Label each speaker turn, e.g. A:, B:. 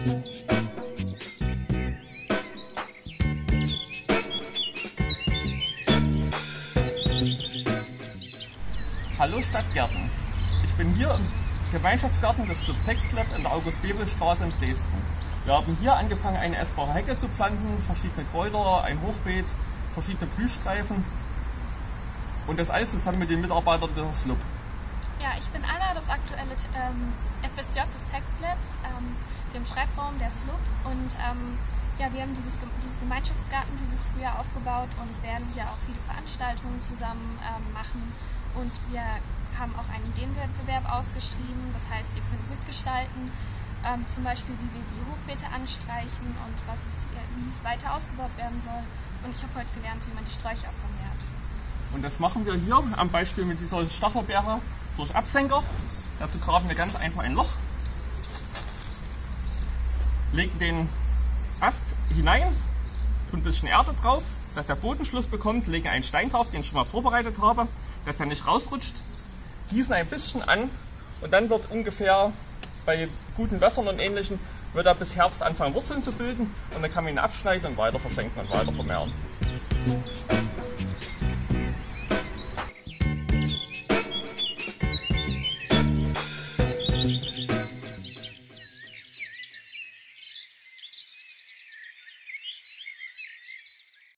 A: Hallo Stadtgärten. Ich bin hier im Gemeinschaftsgarten des Club Textlab in der August-Bebel-Straße in Dresden. Wir haben hier angefangen, eine essbare Hecke zu pflanzen, verschiedene Kräuter, ein Hochbeet, verschiedene Blühstreifen und das alles zusammen mit den Mitarbeitern des SLUB.
B: Ja, ich bin Anna, das aktuelle ähm, FSJ des Textlabs, ähm, dem Schreibraum der SLUB und ähm, ja, wir haben dieses, dieses Gemeinschaftsgarten dieses Frühjahr aufgebaut und werden hier auch viele Veranstaltungen zusammen ähm, machen und wir haben auch einen Ideenwettbewerb ausgeschrieben, das heißt, ihr könnt mitgestalten, ähm, zum Beispiel wie wir die Hochbeete anstreichen und was es hier, wie es weiter ausgebaut werden soll. Und ich habe heute gelernt, wie man die Sträucher vermehrt.
A: Und das machen wir hier am Beispiel mit dieser Stachelbeere durch Absenker. Dazu graben wir ganz einfach ein Loch, legen den Ast hinein, tun ein bisschen Erde drauf, dass er Bodenschluss bekommt, legen einen Stein drauf, den ich schon mal vorbereitet habe, dass er nicht rausrutscht, gießen ein bisschen an und dann wird ungefähr bei guten Wässern und ähnlichen wird er bis Herbst anfangen Wurzeln zu bilden und dann kann man ihn abschneiden und weiter verschenken und weiter vermehren.